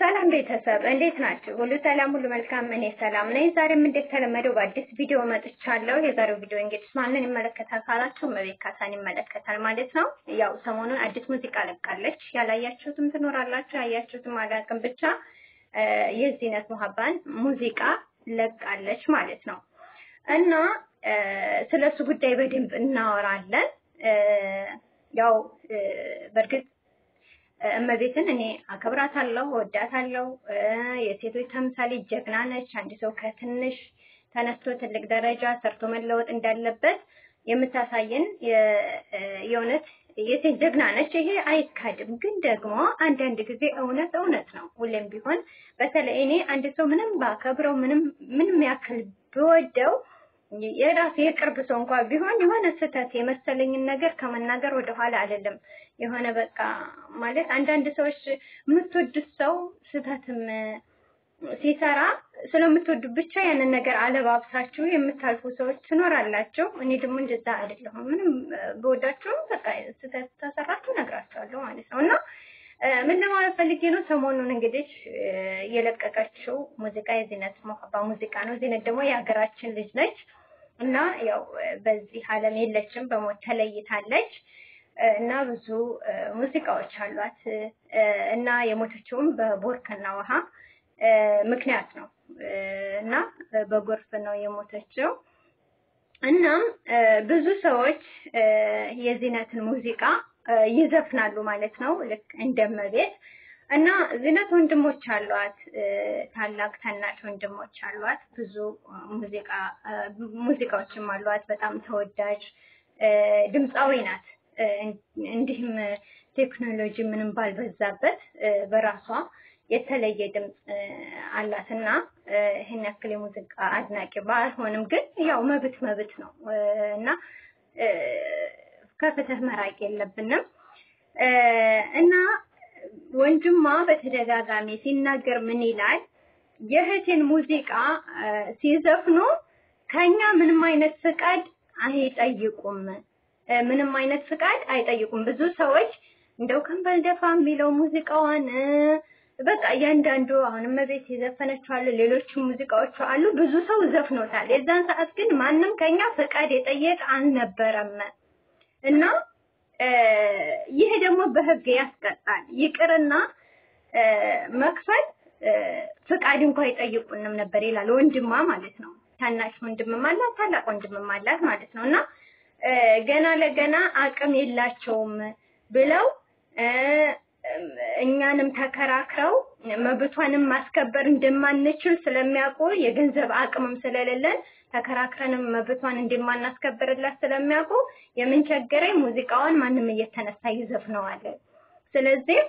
ሰላም ቤተሰብ እንዴት ናችሁ? ሁሉ ሰላም፣ ሁሉ መልካም። እኔ ሰላም ነኝ። ዛሬም እንደተለመደው በአዲስ ቪዲዮ መጥቻለሁ። የዛሬው ቪዲዮ እንግዲህ ማንን ይመለከታል ካላችሁ እመቤት ካሳን ይመለከታል ማለት ነው። ያው ሰሞኑን አዲስ ሙዚቃ ለቃለች። ያላያችሁትም ትኖራላችሁ፣ ያያችሁትም አላውቅም። ብቻ የዚህነት ሙሀባን ሙዚቃ ለቃለች ማለት ነው እና ስለሱ ጉዳይ በደንብ እናወራለን። ያው በእርግጥ እመቤትን እኔ አከብራታለሁ፣ ወዳታለሁ። የሴቶች ተምሳሌ ጀግና ነች። አንድ ሰው ከትንሽ ተነስቶ ትልቅ ደረጃ ሰርቶ መለወጥ እንዳለበት የምታሳየን የእውነት የሴት ጀግና ነች። ይሄ አይካድም። ግን ደግሞ አንዳንድ ጊዜ እውነት እውነት ነው። ሁሌም ቢሆን በተለይ እኔ አንድ ሰው ምንም ባከብረው ምንም ምንም ያክል ብወደው የራሱ የቅርብ ሰው እንኳን ቢሆን የሆነ ስህተት የመሰለኝን ነገር ከመናገር ወደኋላ አይደለም። የሆነ በቃ ማለት አንዳንድ ሰዎች የምትወዱት ሰው ስህተትም ሲሰራ ስለምትወዱ ብቻ ያንን ነገር አለባብሳችሁ የምታልፉ ሰዎች ትኖራላችሁ። እኔ ደግሞ እንደዛ አይደለሁም። ምንም በወዳችሁም በቃ ስህተት ተሰራችሁ ነግራችኋለሁ ማለት ነው እና ምን ለማለት ፈልጌ ነው፣ ሰሞኑን እንግዲህ የለቀቀችው ሙዚቃ የዚነት ሙሀባ ሙዚቃ ነው። ዚነት ደግሞ የሀገራችን ልጅ ነች እና ያው በዚህ ዓለም የለችም፣ በሞት ተለይታለች። እና ብዙ ሙዚቃዎች አሏት። እና የሞተችውም በቦርከና ውሃ ምክንያት ነው። እና በጎርፍ ነው የሞተችው። እናም ብዙ ሰዎች የዚነትን ሙዚቃ ይዘፍናሉ ማለት ነው። ልክ እንደመቤት እና ዚነት ወንድሞች አሏት፣ ታላቅ ታናሽ ወንድሞች አሏት። ብዙ ሙዚቃ ሙዚቃዎችም አሏት። በጣም ተወዳጅ ድምፃዊ ናት። እንዲህም ቴክኖሎጂ ምንም ባልበዛበት በራሷ የተለየ ድምፅ አላት እና ይህን ያክል የሙዚቃ አድናቂ ባልሆንም ግን ያው መብት መብት ነው እና ከፍትህ መራቅ የለብንም እና ወንድሟ በተደጋጋሚ ሲናገር ምን ይላል? የእህቴን ሙዚቃ ሲዘፍኑ ከኛ ምንም አይነት ፍቃድ አይጠይቁም፣ ምንም አይነት ፍቃድ አይጠይቁም። ብዙ ሰዎች እንደው ከንበል ደፋ የሚለው ሙዚቃዋን በቃ እያንዳንዱ አሁንም መቤት የዘፈነችው አሉ፣ ሌሎችም ሙዚቃዎቹ አሉ። ብዙ ሰው ዘፍኖታል። የዛን ሰዓት ግን ማንም ከኛ ፍቃድ የጠየቅ አልነበረም እና ይሄ ደግሞ በህግ ያስቀጣል። ይቅርና መክፈል ፍቃድ እንኳን አይጠይቁንም ነበር ይላል ወንድሟ ማለት ነው። ታናሽ ወንድምም አላት ታላቅ ወንድምም አላት ማለት ነው እና ገና ለገና አቅም የላቸውም ብለው እኛንም ተከራክረው መብቷንም ማስከበር እንደማንችል ስለሚያውቁ የገንዘብ አቅምም ስለሌለን ተከራክረንም መብቷን እንደማናስከብርላት ስለሚያውቁ የምንቸገረኝ ሙዚቃዋን ማንም እየተነሳ ይዘፍነዋል። ስለዚህ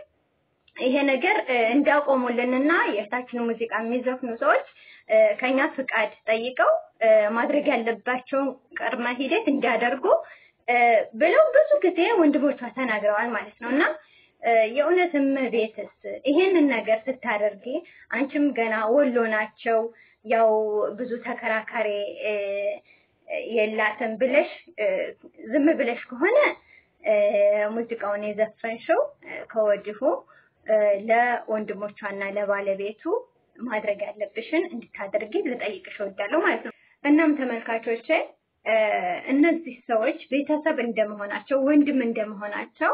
ይሄ ነገር እንዲያቆሙልንና የእህታችንን ሙዚቃ የሚዘፍኑ ሰዎች ከኛ ፍቃድ ጠይቀው ማድረግ ያለባቸውን ቅድመ ሂደት እንዲያደርጉ ብለው ብዙ ጊዜ ወንድሞቿ ተናግረዋል ማለት ነው እና የእውነት እመቤትስ ይሄንን ነገር ስታደርጊ አንቺም ገና ወሎ ናቸው ያው ብዙ ተከራካሪ የላትም ብለሽ ዝም ብለሽ ከሆነ ሙዚቃውን የዘፈንሽው ከወዲሁ ለወንድሞቿና ለባለቤቱ ማድረግ ያለብሽን እንድታደርጊ ልጠይቅሽ እወዳለሁ ማለት ነው። እናም ተመልካቾቼ እነዚህ ሰዎች ቤተሰብ እንደመሆናቸው ወንድም እንደመሆናቸው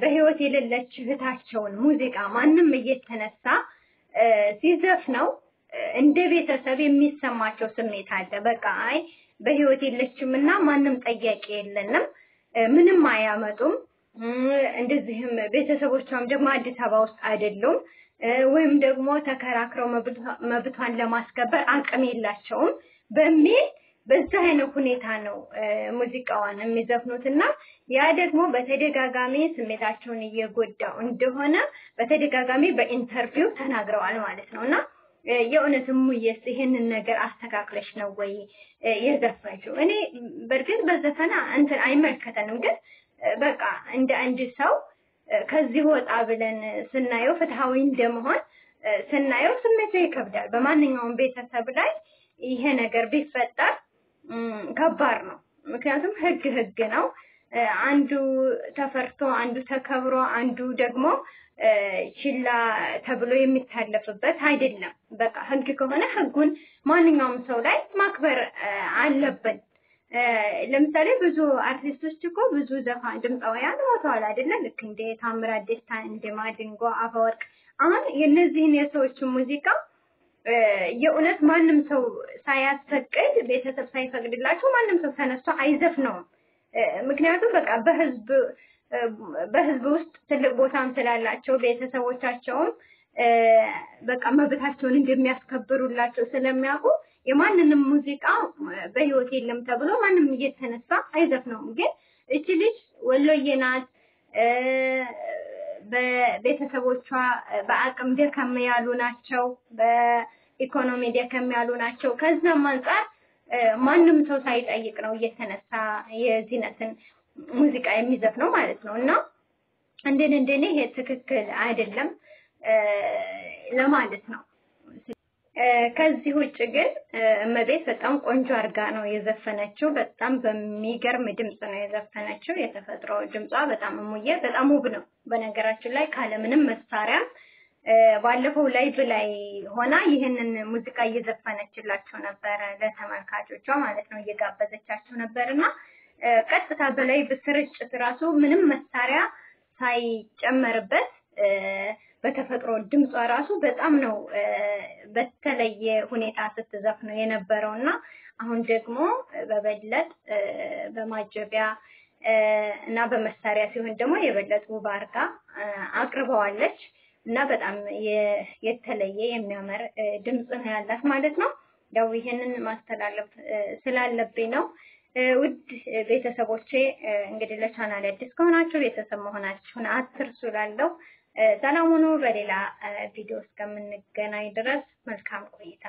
በህይወት የሌለች እህታቸውን ሙዚቃ ማንም እየተነሳ ሲዘፍነው እንደ ቤተሰብ የሚሰማቸው ስሜት አለ። በቃ አይ በህይወት የለችም እና ማንም ጠያቂ የለንም፣ ምንም አያመጡም። እንደዚህም ቤተሰቦቿም ደግሞ አዲስ አበባ ውስጥ አይደሉም፣ ወይም ደግሞ ተከራክረው መብቷን ለማስከበር አቅም የላቸውም በሚል በዛ አይነት ሁኔታ ነው ሙዚቃዋን የሚዘፍኑት እና ያ ደግሞ በተደጋጋሚ ስሜታቸውን እየጎዳው እንደሆነ በተደጋጋሚ በ interview ተናግረዋል ማለት ነው እና የእውነት ሙየስ ይሄንን ነገር አስተካክለሽ ነው ወይ የዘፈንሽው? እኔ በእርግጥ በዘፈኗ እንትን አይመለከተንም፣ ግን በቃ እንደ አንድ ሰው ከዚህ ወጣ ብለን ስናየው ፍትሃዊ እንደመሆን ስናየው ስሜቱ ይከብዳል። በማንኛውም ቤተሰብ ላይ ይሄ ነገር ቢፈጠር ከባድ ነው። ምክንያቱም ህግ ህግ ነው። አንዱ ተፈርቶ አንዱ ተከብሮ አንዱ ደግሞ ችላ ተብሎ የሚታለፍበት አይደለም። በቃ ህግ ከሆነ ህጉን ማንኛውም ሰው ላይ ማክበር አለብን። ለምሳሌ ብዙ አርቲስቶች እኮ ብዙ ዘፋኝ ድምፃውያን ሞተዋል አይደለ? ልክ እንደ ታምራት ደስታ፣ እንደ ማዲንጎ አፈወርቅ። አሁን የእነዚህን የሰዎችን ሙዚቃ የእውነት ማንም ሰው ሳያስፈቅድ ቤተሰብ ሳይፈቅድላቸው ማንም ሰው ተነስቶ አይዘፍነውም። ምክንያቱም በቃ በህዝብ በህዝብ ውስጥ ትልቅ ቦታም ስላላቸው ቤተሰቦቻቸውም በቃ መብታቸውን እንደሚያስከብሩላቸው ስለሚያውቁ የማንንም ሙዚቃ በህይወት የለም ተብሎ ማንም እየተነሳ አይዘፍነውም። ግን እቺ ልጅ ወሎዬ ናት። በቤተሰቦቿ በአቅም ደከም ያሉ ናቸው። በኢኮኖሚ ደከም ያሉ ናቸው። ከዛም አንጻር ማንም ሰው ሳይጠይቅ ነው እየተነሳ የዚነትን ሙዚቃ የሚዘፍነው ማለት ነው። እና እንደኔ እንደኔ ይሄ ትክክል አይደለም ለማለት ነው። ከዚህ ውጭ ግን እመቤት በጣም ቆንጆ አድርጋ ነው የዘፈነችው። በጣም በሚገርም ድምፅ ነው የዘፈነችው። የተፈጥሮ ድምጿ በጣም እሙዬ በጣም ውብ ነው። በነገራችን ላይ ካለምንም መሳሪያ ባለፈው ላይቭ ላይ ሆና ይህንን ሙዚቃ እየዘፈነችላቸው ነበረ ለተመልካቾቿ ማለት ነው፣ እየጋበዘቻቸው ነበር እና ቀጥታ በ live ስርጭት ራሱ ምንም መሳሪያ ሳይጨመርበት በተፈጥሮ ድምጿ ራሱ በጣም ነው በተለየ ሁኔታ ስትዘፍነው የነበረው እና አሁን ደግሞ በበለጥ በማጀቢያ እና በመሳሪያ ሲሆን ደግሞ የበለጥ ውብ አድርጋ አቅርበዋለች እና በጣም የተለየ የሚያምር ድምፅ ነው ያላት ማለት ነው። ያው ይሄንን ማስተላለፍ ስላለብኝ ነው። ውድ ቤተሰቦቼ እንግዲህ ለቻናል አዲስ ከሆናችሁ ቤተሰብ መሆናችሁን አትርሱ። ላለው ሰላም ሁኑ። በሌላ ቪዲዮ እስከምንገናኝ ድረስ መልካም ቆይታ